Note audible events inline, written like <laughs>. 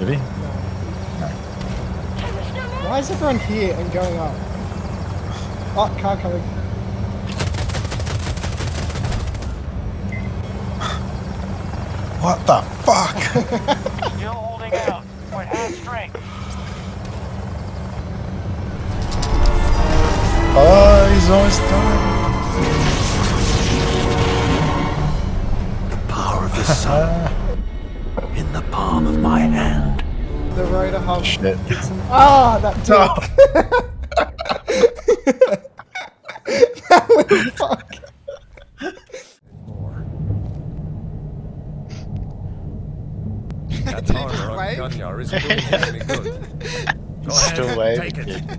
Did he? Why is everyone here and going up? Oh, car coming. What the fuck? <laughs> Still holding out. We're half strength. oh, he's almost done. The power of the sun <laughs> in the palm of my hand. The rotor hub. Shit. Ah, that <laughs> dick. that was <laughs> fuck. That armor on Gunyar isn't doing you good. <laughs> Go Still ahead, waving. take it.